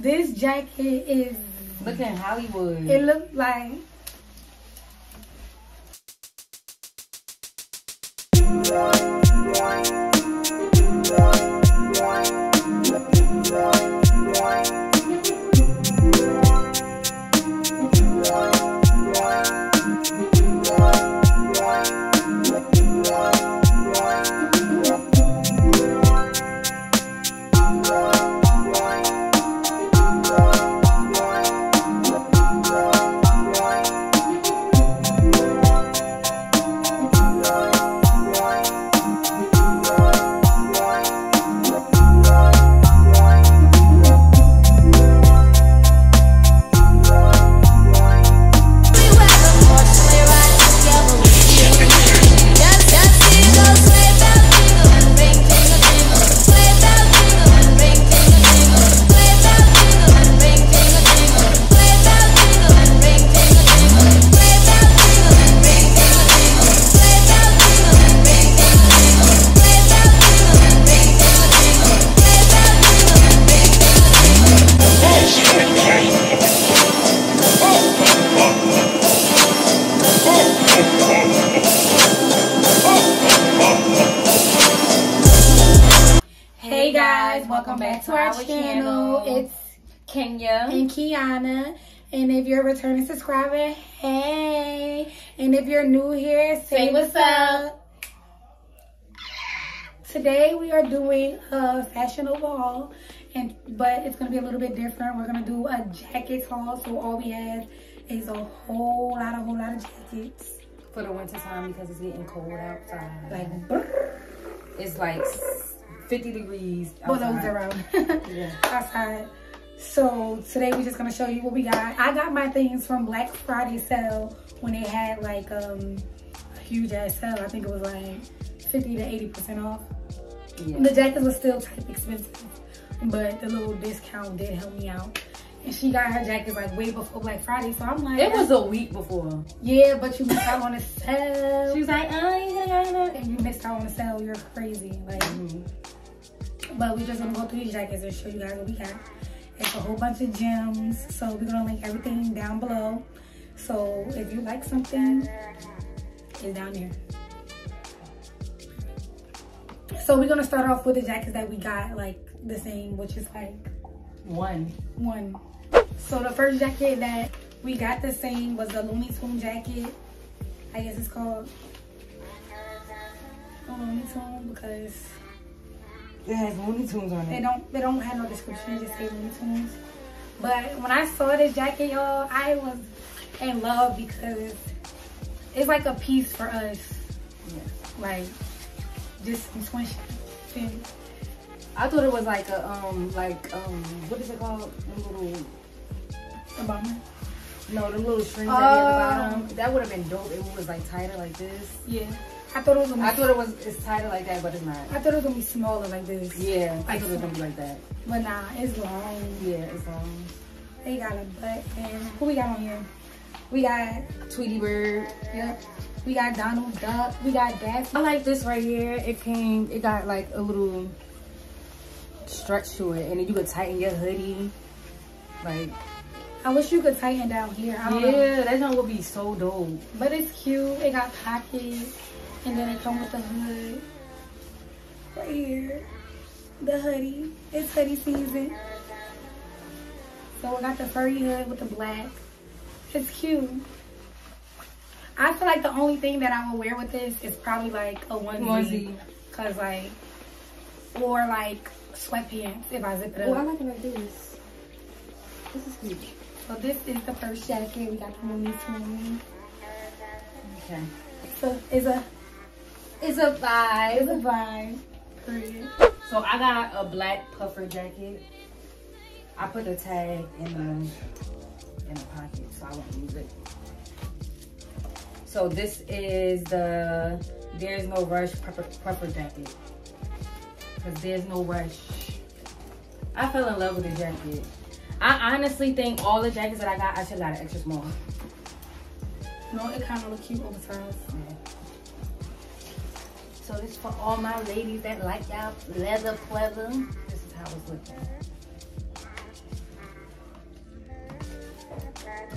This jacket is. Look at Hollywood. It looks like. Hey guys, welcome back to our channel. It's Kenyah. and Kiana. And if you're a returning subscriber, hey. And if you're new here, say, Say what's what's up. Today we are doing a Fashion Nova haul, and but it's gonna be a little bit different. We're gonna do a jacket haul. So all we have is a whole lot, a whole lot of jackets. For the winter time because it's getting cold outside. Like, brrr, It's like 50 degrees outside. around Yeah. outside. So today we're just gonna show you what we got. I got my things from Black Friday sale when they had like um a huge ass sale. I think it was like 50 to 80 percent off. Yeah. The jackets were still type expensive, but the little discount did help me out. And she got her jackets like way before Black Friday, so I'm like, It was a week before. yeah, but you missed out on the sale. She was like, oh, yeah, yeah, yeah. and you missed out on the sale. You're crazy. Like, Mhm. But we just gonna go through these jackets and show you guys what we got. It's a whole bunch of gems, so we're gonna link everything down below. So if you like something, it's down there. So we're gonna start off with the jackets that we got, like the same, which is like One. one. So the first jacket that we got the same was the Looney Tune jacket. I guess it's called Looney Tune because It has Looney Tunes on they it. don't they don't have no description, they just say Looney Tunes. But when I saw this jacket, y'all, I was in love because it's like a piece for us. Yeah. Like just some twin. I thought it was like a, um, like, um, what is it called? Them little, A bomber. no, the little strings the at the Oh. bottom. That would have been dope. It was like tighter like this. Yeah. I thought it was gonna I thought it was, it's tighter like that, but it's not. I thought it was gonna be smaller like this. Yeah, I Like thought it was gonna be like that. But nah, it's long. Yeah, it's long. They got a butt and who we got on here? We got Tweety Bird. yep. We got Donald Duck. We got Daffy. I like this right here. It came, it got like a little stretch to it, and then you could tighten your hoodie. Like, I wish you could tighten down here. I don't know. yeah, that one would be so dope. But it's cute. It got pockets. And then it come with the hood. Right here. The hoodie. It's hoodie season. So we got the furry hood with the black. It's cute. I feel like the only thing that I would wear with this is probably like a onesie. Onesie. Cause like, or like sweatpants if I zip it up. Oh, I like it like this. This is cute. So this is the first jacket. We got the Tunes. Okay. So it's a, It's a it's a vibe. Period. So I got a black puffer jacket. I put the tag in the in the pocket, so I won't use it. So this is the There's No Rush puffer, puffer jacket. Cause there's no rush. I fell in love with the jacket. I honestly think all the jackets that I got, I should got an extra small. No, it kind of look cute oversized. So this for all my ladies that like y'all leather pleather. This is how it's looking.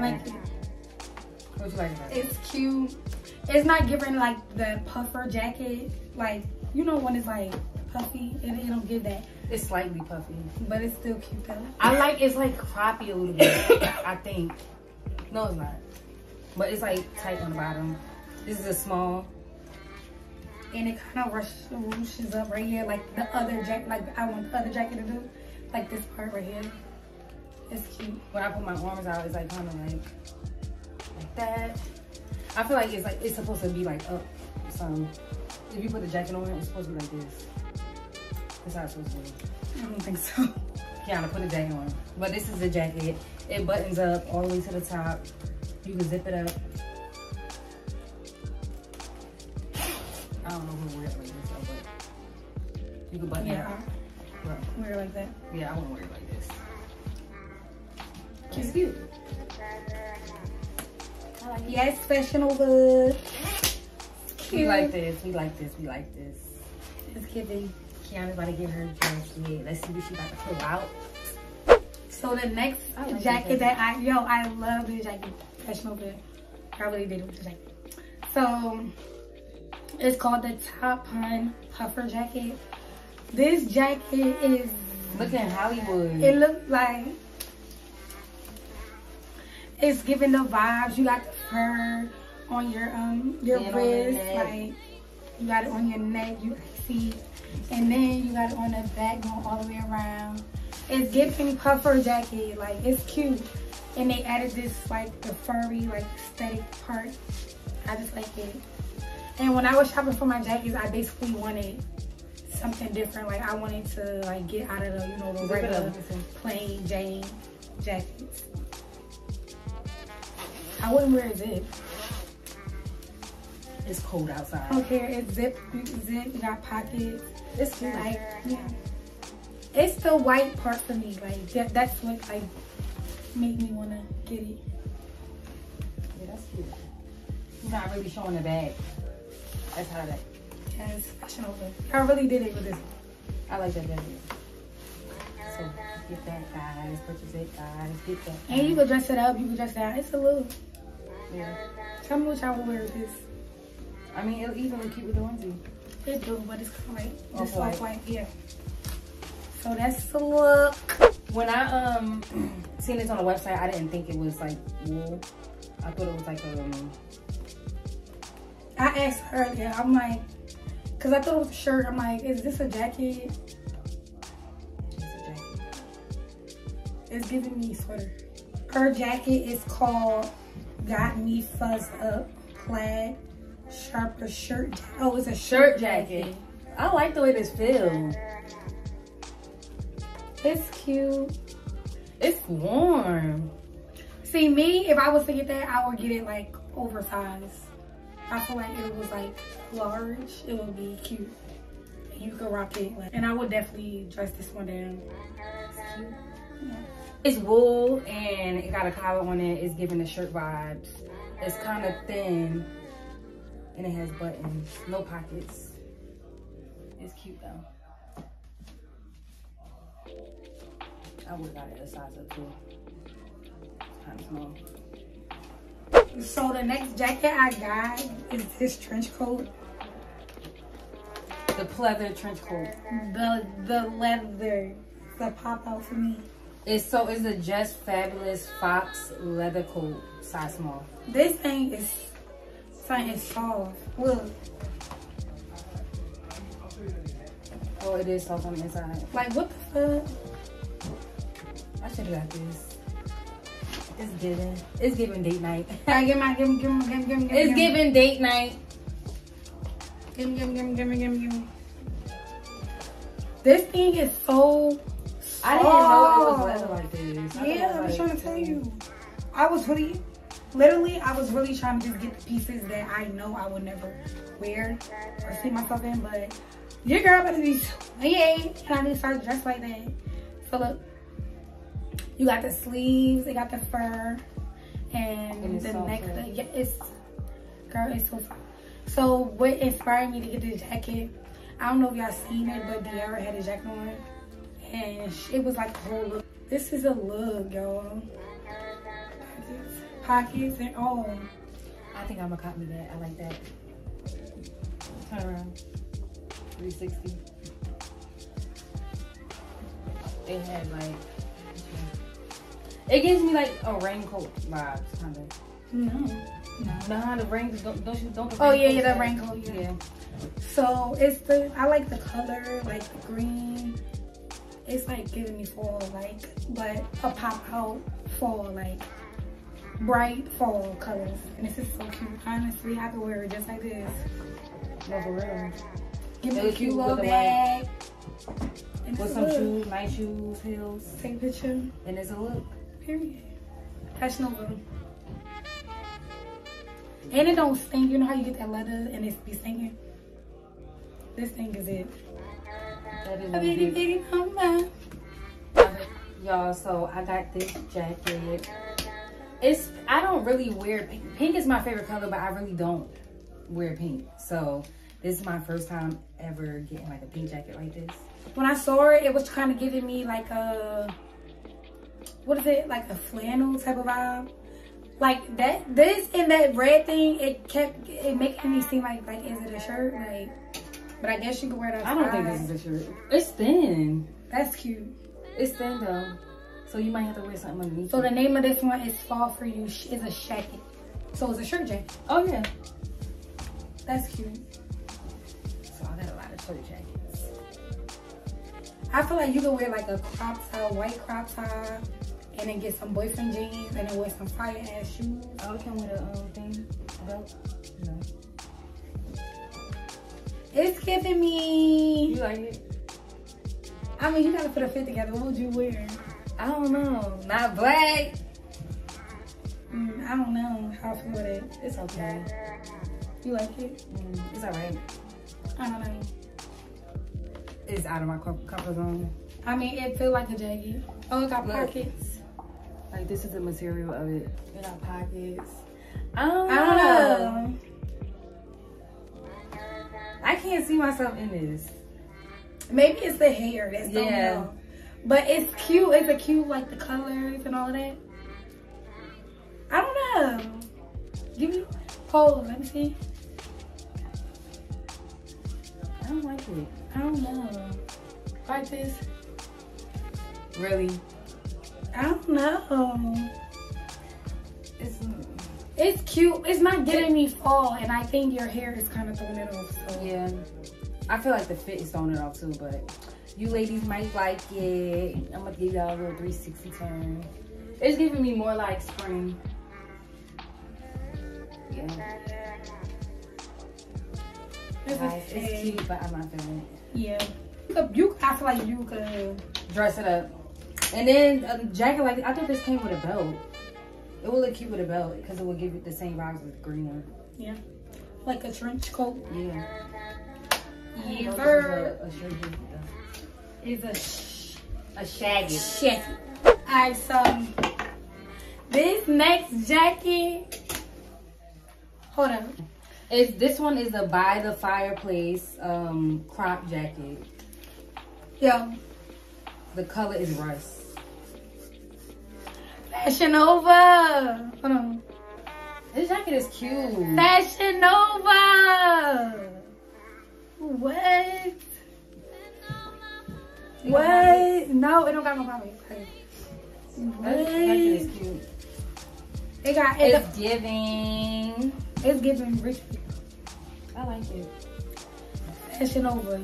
like. What you like about it? It's cute. It's not giving like the puffer jacket. Like, you know when it's like puffy, it, it don't give that. It's slightly puffy. But it's still cute though. I like it's like croppy a little bit. I think. No, it's not. But it's like tight on the bottom. This is a small. And it kind of rushes up right here, like the other jacket, like I want the other jacket to do, like this part right here. It's cute. When I put my arms out, it's like kind of like like that. I feel like it's like it's supposed to be like up some. If you put the jacket on, it's supposed to be like this. That's how it's supposed to be. I don't think so. Kiana, put the jacket on. But this is the jacket. It buttons up all the way to the top. You can zip it up. You can button it Yeah, up. Right. wear it like that. Yeah, I want to wear it like this. Cute. It's cute. I like it. Yes, Fashion Nova. We like this. We like this. We like this. It's giving. Kiana's about to get her jacket. Let's see what she about to pull out. So the next like jacket that I, yo, I love this jacket. Fashion Nova. I really did it with the jacket. So it's called the Top Hun Puffer Jacket. This jacket is Look at Hollywood. It looks like it's giving the vibes. You got the fur on your um your And your wrist, like you got it on your neck. You see, and then you got it on the back going all the way around. It's giving puffer jacket, like it's cute. And they added this like the furry like aesthetic part. I just like it. And when I was shopping for my jackets, I basically wanted something different. Like I wanted to like get out of the you know the regular plain Jane jackets. I wouldn't wear a zip. It's cold outside. I don't care. It's zip, zip, you got pockets. It's cute. Like, yeah. It's the white part for me. Like that, that's what like made me wanna get it. Yeah, that's cute. It's not really showing the bag. That's how that. Yes, Fashion Nova. I really did it with this. I like that jacket. So get that, guys. Purchase it, guys. Get that. And you can dress it up. You can dress it out. It's a look. Yeah. Tell me what y'all would wear with this. I mean, it'll even look cute with the onesie. It do, but it's kind of like just off white. Yeah. So that's the look. When I um seen this on the website, I didn't think it was like wool. I thought it was like a. um. I asked her earlier. I'm like, cause I thought it was a shirt. I'm like, is this a jacket? It's a jacket. It's giving me sweater. Her jacket is called Got Me Fuzzed Up Plaid Sherpa Shirt. Oh, it's a shirt jacket. I like the way this feels. It's cute. It's warm. See, me, if I was to get that, I would get it like oversized. I feel like it was like large, it would be cute. You could rock it. And I would definitely dress this one down. It's cute. Yeah. It's wool and it got a collar on it. It's giving the shirt vibes. It's kind of thin and it has buttons, no pockets. It's cute though. I would have got it a size up too. It's kind of small. So the next jacket I got is this trench coat. The pleather trench coat. The the leather, the pop out for me. It's so it's a just fabulous faux leather coat, size small. This thing is something is soft. Look, Oh, it is soft on the inside. like what the fuck? I should have got this. It's giving. It's giving date night. I give my give me give me give me give me. it's give giving date night. Give me, give me, give me, give me, give me, give me. This thing is so. I didn't know it was leather like this. I Yeah, I'm was trying to tell you. I was really, literally, I was really trying to just get the pieces that I know I would never wear or see myself in. But your girl better be 28 and I need to start dressed like that. So look, you got the sleeves, they got the fur, and, And the soft, neck. right? Yeah, it's girl, it's so soft. So what inspired me to get this jacket? I don't know if y'all seen it, but Diara had a jacket on, and it was like a whole look. This is a look, y'all. pockets and all. I think I'm gonna copy that. I like that. Turn around. 360. It had like. It gives me like a raincoat vibes, kind of. No. No, nah, the rain don't don't you don't. The Oh yeah, yeah, that raincoat. Yeah. Yeah. So it's the I like the color, like the green. It's like giving me fall, like but a pop out fall, like bright fall colors. And this is so cute. Honestly, I could wear it just like this. No, for real. Give me a cute little bag. And With some look. shoes, nice shoes, heels, Take a picture. and it's a look. Period. Fashion Nova. And it don't stink. You know how you get that leather and it be stinking? This thing is it. That is A really bitty cute. bitty mama. Y'all, so I got this jacket. It's I don't really wear pink. Pink is my favorite color, but I really don't wear pink. So this is my first time ever getting like a pink jacket like this. When I saw it, it was kind of giving me like a, what is it? Like a flannel type of vibe. Like that, this and that red thing, it kept, it making me seem like, like, is it a shirt? Like, but I guess you could wear it I don't think this is a shirt. It's thin. That's cute. It's thin though. So you might have to wear something underneath. So the name of this one is Fall For You, is a jacket. So it's a shirt jacket. oh yeah. That's cute. So I got a lot of shirt jackets. I feel like you could wear like a crop top, white crop top, and then get some boyfriend jeans, and then wear some fire ass shoes. Oh, it come with a um thing belt. No. It's giving me. You like it? I mean, you gotta put a fit together. What would you wear? I don't know. Not black. Mm, I don't know how I feel with it. It's okay. You like it? Mm, it's alright. I don't know. It's out of my com- comfort zone. I mean, it feel like a jacket. Oh, it got Look. pockets. Like this is the material of it. In our pockets. I don't I know. don't know. I can't see myself in this. Maybe it's the hair. That's Yeah. know. But it's cute. It's a cute, like the colors and all of that. I don't know. Give me hold. Let me see. I don't like it. I don't know. Like this. Really? I don't know. It's It's cute. It's not getting me fall, and I think your hair is kind of throwing it off. So. yeah. I feel like the fit is throwing it off too, but you ladies might like it. I'm gonna give y'all a little 360 turn. It's giving me more like spring. Yeah. It's, Nice. It's cute, but I'm not feeling it. Yeah. You, I feel like you could. dress it up. And then a jacket like I thought this came with a belt. It would look cute with a belt because it would give it the same vibes as green one. Yeah. Like a trench coat. Yeah. Yes, A, sir. a, It's a sh- a shaggy. shit. Alright, so this next jacket. Hold on. Is this one is a by the fireplace um crop jacket. Yeah. The color is rust. Fashion Nova. Hold on. This jacket is cute. Fashion Nova. What? What? No, it don't got no pocket. Okay. This jacket is What? cute. It got it, It's giving. it's giving rich people. I like it. Fashion Nova.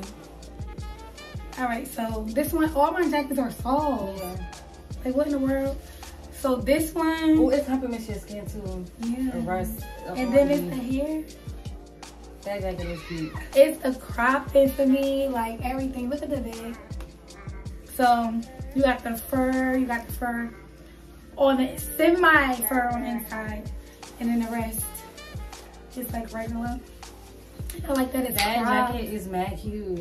All right, so this one, all my jackets are soft. Yeah. Like what in the world? So this Oh, one, it complements your skin too. yeah. Rust. And then it's the hair. that jacket is cute. It's a crop fit for me, like everything. Look at the bag. So you got the fur, you got the fur on the semi fur on the inside, and then the rest is like regular. I like that it's That crop. jacket is mad cute.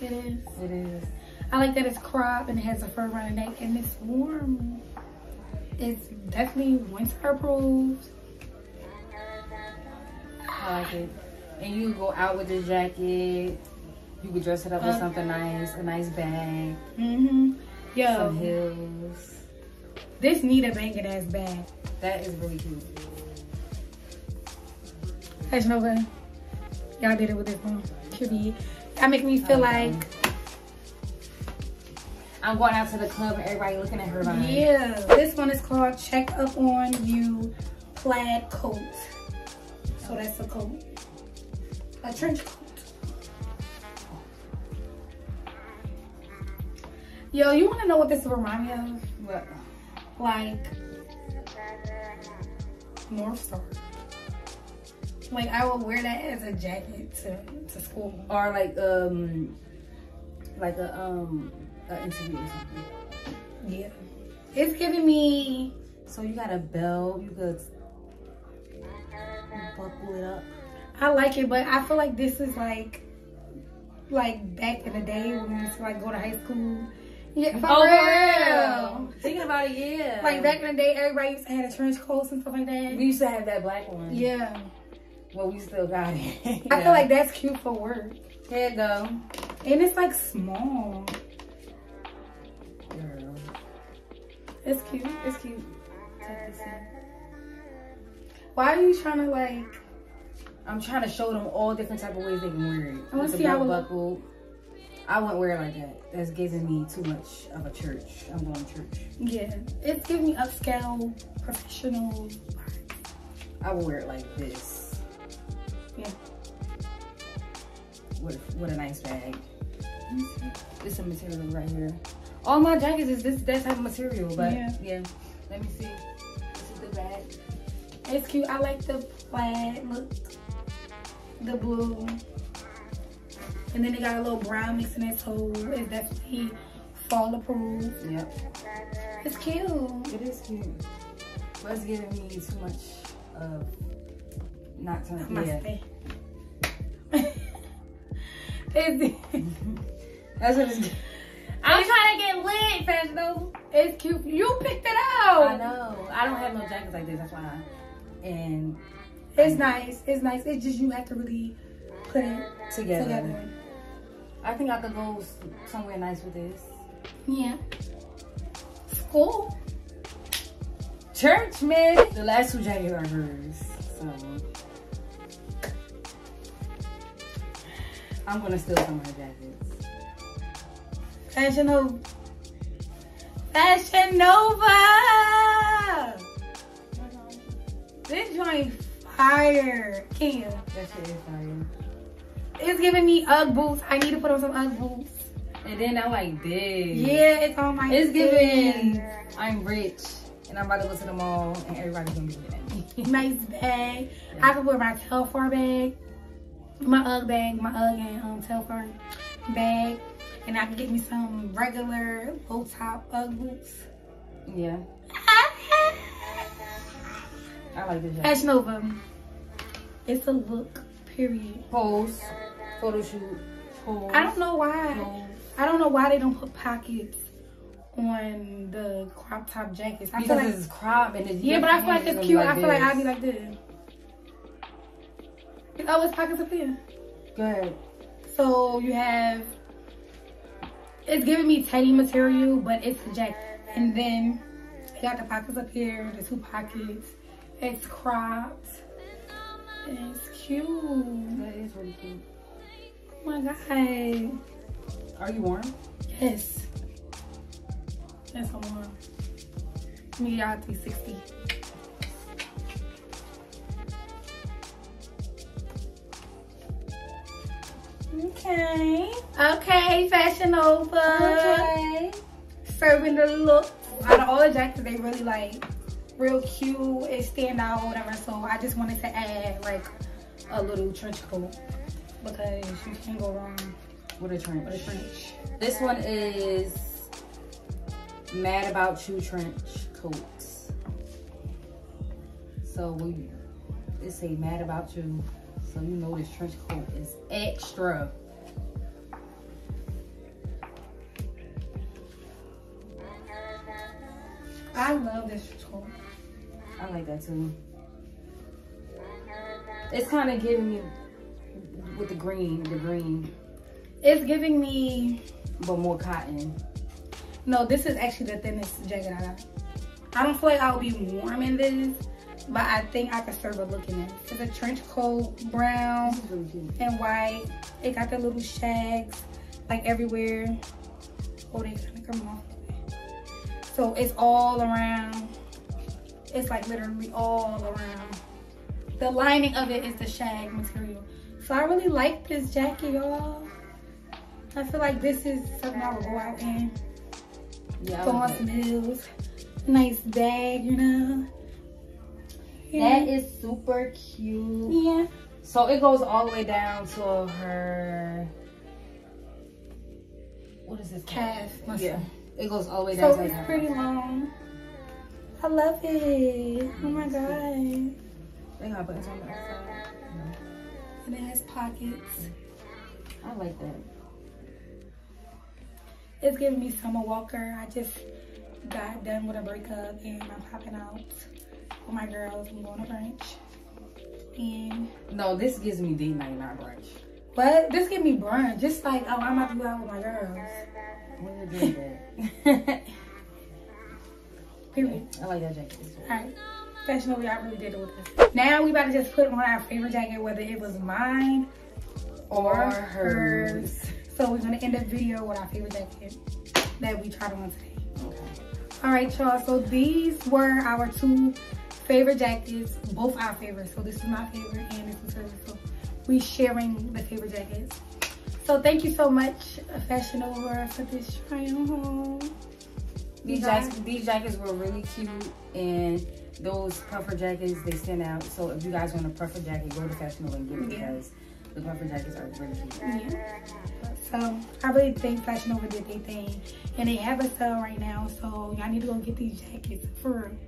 It is. It is. I like that it's crop and it has a fur around the neck and it's warm. It's definitely winter approved. I like it. And you go out with this jacket. You could dress it up with Uh, something nice, a nice bag, Mm-hmm. some Yo, heels. This need a banging ass bag. That is really cute. Fashion Nova. Y'all did it with this one. Period. That make me feel Okay. like, I'm going out to the club and everybody looking at her like, yeah. This one is called Check Up On You Plaid Coat. So that's a coat. A trench coat. Yo, you wanna know what this remind me of? what? like North Star. Like I would wear that as a jacket to, to school. Or like um, like a um, an interview or something. Yeah. It's giving me So you got a belt, you could buckle it up. I like it, but I feel like this is like like back in the day when we used to like go to high school. Yeah, for Oh, real. real. Thinking about it, yeah. Like back in the day, everybody used to have a trench coats and stuff like that. we used to have that black one. Yeah. Well, we still got it. I feel like that's cute for work. Here you go. And it's like small. It's cute. It's cute. Check this out. Why are you trying to like I'm trying to show them all different type of ways they can wear it. I With the see how it buckle. I wouldn't wear it like that. That's giving me too much of a church. I'm going to church. Yeah, it's giving me upscale, professional. I would wear it like this. Yeah. With, with a nice bag. This is a material right here. All my jackets is this that type of material, but Yeah. yeah. Let me see. This is the bag. It's cute. I like the plaid look, the blue, and then they got a little brown mix in it, so it's definitely fall approved. Yep. It's cute. It is cute. But it's giving me too much of not too My yeah. it's, That's what it's I'm trying to get lit, Fashion Nova. it's cute. You picked it out. I know. I don't have no jackets like this, that's why. And It's nice. It's nice. It's just you have to really put it together. together. I think I could go somewhere nice with this. Yeah. School. Church, man. The last two jackets are hers. So I'm gonna steal some of her jackets. Fashion Nova. Fashion Nova. This joint fire. Can? That shit is fire. It's giving me UGG boots. I need to put on some UGG boots. And then I like this. Yeah, it's on my It's giving. I'm rich and I'm about to go to the mall and everybody's gonna be looking at me. Nice bag. I could wear my Telfar bag, my UGG bag, my UGG and um, Telfar bag, and I can get me some regular low top UGG boots. yeah. I like this jacket. Fashion Nova. It's a look, period. Pose. Photo shoot. Pose. I don't know why. Pose. I don't know why they don't put pockets on the crop top jackets. I feel Because like it's crop and it's yeah, but I feel like it's cute. I feel like I'd be like this. Oh, it's pockets up here. Good. So you have, it's giving me teddy material, but it's jacket. And then you got the pockets up here, the two pockets. It's cropped. And it's cute. Oh That is really cute. Oh my god. Are you warm? Yes. That's a one. Let me get y'all 360. Okay. Okay, Fashion Nova. Okay. Serving the look. Out of all the jackets, they really like real cute and stand out or whatever. So I just wanted to add like a little trench coat because you can't go wrong What a trench. with a trench. This one is Mad About You trench coats. So we it say Mad About You. So you know this trench coat is extra. I love this trench coat. I like that too. It's kind of giving me with the green, the green, It's giving me but more cotton. no. This is actually the thinnest jacket I got. I don't feel like I'll be warm in this, but I think I could serve a look in it. It's a trench coat, brown and white. It got the little shags like everywhere. Oh, they kind of come off. So it's all around. It's like literally all around. The lining of it is the shag material. So I really like this jacket, y'all. I feel like this is something I would go out in. Yeah. Go on some heels. Nice bag, you know. That is super cute. yeah. So it goes all the way down to her. What is this? Calf muscle. Yeah. It goes all the way down So to it's pretty long. I love it. Oh my god. They got buttons on the outside. And it has pockets. I like that. It's giving me Summer Walker. I just got done with a breakup and I'm popping out with my girls. I'm going to brunch. And No, this gives me D ninety nine brunch. But This give me brunch. Just like, oh, I'm about to go out with my girls. When you're doing that. Period. I like that jacket. Alright. Fashion Nova, y'all really did it with us. Now we about to just put on our favorite jacket, whether it was mine or Or hers. hers. So we're gonna end the video with our favorite jacket that we tried on today. Okay. All right, y'all. So these were our two favorite jackets, both our favorites. So this is my favorite and this is hers. So we sharing the favorite jackets. So thank you so much, Fashion Nova, for this on. These jackets, these jackets were really cute, and those puffer jackets they stand out. So if you guys want a puffer jacket, go to Fashion Nova and get it because the puffer jackets are really cute. Yeah. So I really think Fashion Nova did their thing. And they have a sale right now. So y'all need to go get these jackets for real.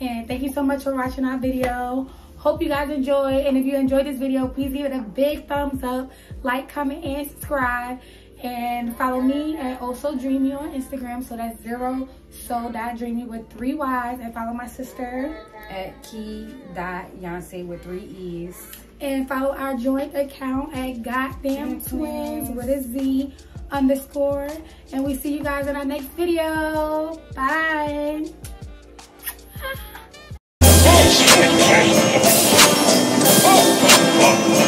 And thank you so much for watching our video. Hope you guys enjoyed. And if you enjoyed this video, please give it a big thumbs up. Like, comment, and subscribe. And follow me at Also Dreamy on Instagram. So that's zero so dot dreamy with three Y's. And follow my sister. At key dot Yonsei with three E's and follow our joint account at Goddamn Twins with a Z underscore. And we see you guys in our next video. Bye. Oh, oh, oh.